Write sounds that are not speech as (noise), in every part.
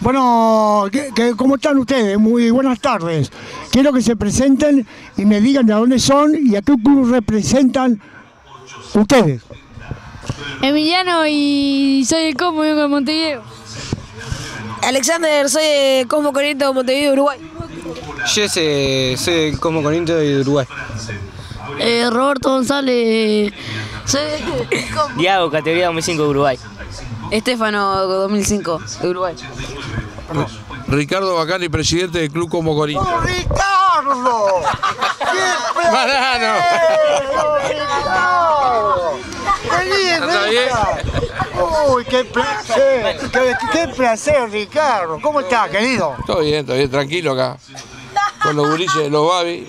Bueno, ¿qué- qué- ¿cómo están ustedes? Muy buenas tardes. Quiero que se presenten y me digan de dónde son y a qué club representan ustedes. Emiliano y soy el Como vengo de Montevideo. Alexander, soy de Cosmo Corinto, Montevideo, Uruguay. Yo ese, soy del Como Corinto de Uruguay. Eh, Roberto González, soy (laughs) Diago, categoría 2005 de Uruguay. Estefano, 2005, de Uruguay. Ricardo Bacani, presidente del Club Como Corinto. ¡Ricardo! ¡Marano! (laughs) ¡Feliz, ¿Está bien? ¡Uy, qué placer! ¡Qué, qué placer, Ricardo! ¿Cómo estás, querido? Todo bien, todo bien, tranquilo acá. Con los gurises, los babi.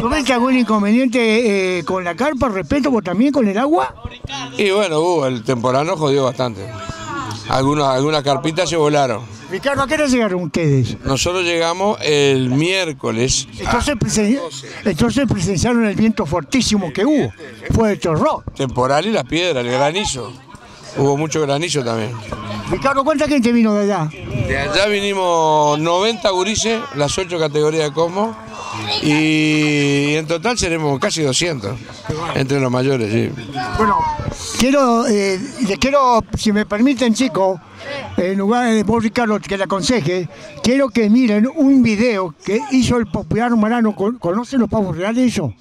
¿Tuviste algún inconveniente eh, con la carpa, respeto, vos también con el agua? Y bueno, hubo, el temporal nos jodió bastante. Algunas, algunas carpitas se volaron. Ricardo, ¿a qué hora llegaron ustedes? Nosotros llegamos el miércoles. Entonces, presen- entonces presenciaron el viento fortísimo que hubo. Fue de terror. Temporal y las piedras, el granizo. Hubo mucho granizo también. Ricardo, ¿cuánta gente vino de allá? De allá vinimos 90 gurises, las 8 categorías de Cosmo. Y en total seremos casi 200. Entre los mayores, sí. Bueno, quiero, eh, les quiero, si me permiten, chicos, en lugar de vos, Ricardo, que le aconseje, quiero que miren un video que hizo el popular. Con- ¿Conocen los pavos reales eso?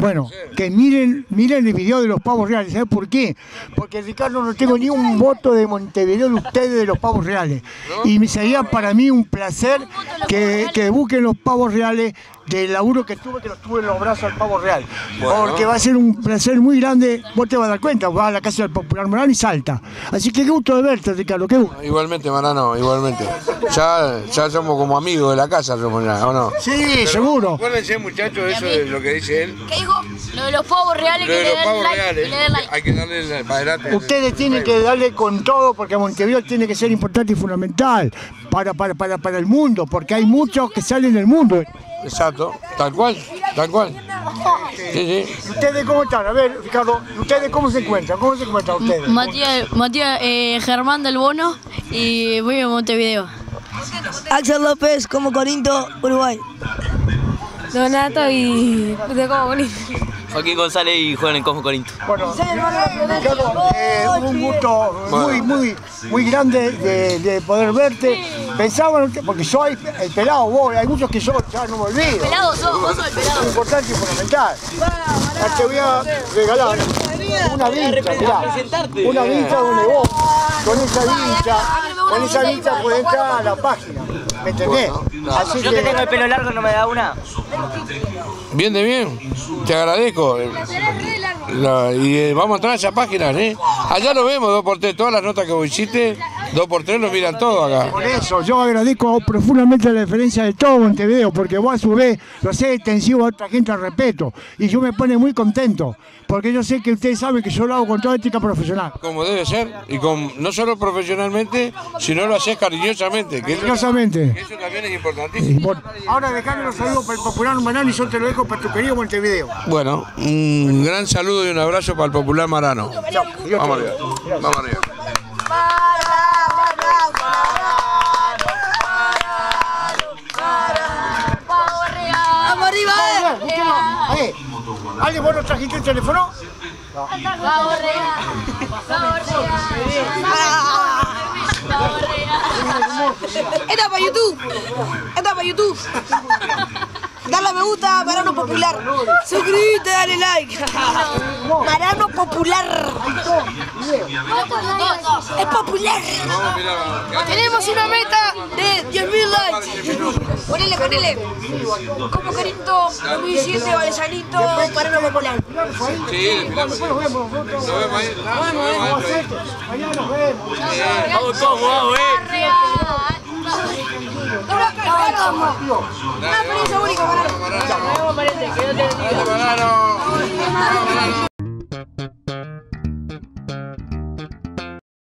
Bueno, que miren, miren el video de los pavos reales. ¿Sabes por qué? Porque Ricardo no tengo ni un voto de Montevideo de ustedes de los pavos reales. Y me sería para mí un placer que, que busquen los pavos reales del laburo que tuve, que los tuve en los brazos al pavo real. Porque va a ser un placer muy grande. Vos te vas a dar cuenta, vas a la casa del popular marano y salta. Así que qué gusto de verte, Ricardo. Qué gusto. Igualmente, Marano, igualmente. Ya, ya somos como amigos de la casa, somos ya, ¿o no? Sí, seguro. Acuérdense, muchachos, eso de lo que dice él. ¿Qué dijo? Lo de los pavos reales Lo que de le los pavos like, reales. que le den like. Hay que darle para adelante. Ustedes tienen que darle con todo porque Montevideo tiene que ser importante y fundamental para, para, para, para el mundo, porque hay muchos que salen del mundo. Exacto, tal cual, tal cual. Sí, sí. ¿Y ¿Ustedes cómo están? A ver, Ricardo, ¿ustedes cómo se encuentran? ¿Cómo se encuentran ustedes? Matías, Matías eh, Germán del Bono y voy a Montevideo. Axel López, Como Corinto, Uruguay. Donato y de Como Corinto. Joaquín González y juegan en Cosmo Corinto. Bueno, Ricardo, eh, un gusto muy, muy, muy grande de, de poder verte. Pensaba, en usted, porque soy el pelado, vos, hay muchos que yo ya no me olvido. Pelado, sos, vos sos el pelado. Es importante y fundamental. Ya te voy a regalar una vincha, mirá. Una vincha donde vos, con esa vincha, con esa vincha podés entrar a la página. ¿Me entendés? Así Yo que tengo el pelo largo no me da una. Bien de bien, te agradezco. La- y eh, vamos a entrar a esa página, ¿eh? Allá lo vemos, dos por tres, todas las notas que vos hiciste, dos por tres lo miran todo acá. por eso yo agradezco profundamente la diferencia de todo Montevideo, porque vos a su vez lo sé extensivo a otra gente al respeto. Y yo me pone muy contento, porque yo sé que ustedes saben que yo lo hago con toda ética profesional. Como debe ser, y con no solo profesionalmente, sino lo haces cariñosamente, que Cariñosamente. eso también es importantísimo. Bueno, Ahora dejame los saludos para el popular Manano y yo te lo dejo para tu querido Montevideo. Bueno, un gran saludo y un abrazo para el popular Marano. Chao, Vamos arriba, vamos arriba. Eh, ¿Alguien vos no trajiste el teléfono? Real, pavo real, pavo real. Esta es para YouTube. Esta es para YouTube. Dale a me gusta, Marano Popular. Suscríbete, dale like. Marano Popular. Es popular. Tenemos una meta de 10.000 likes. Ponele. Como Corinto, 2007, Vallesanito, Marano Popular. Sí, desfilamos. Nos vemos ahí. Nos vemos ahí. Mañana nos vemos. Vamos eh. Una experiencia única.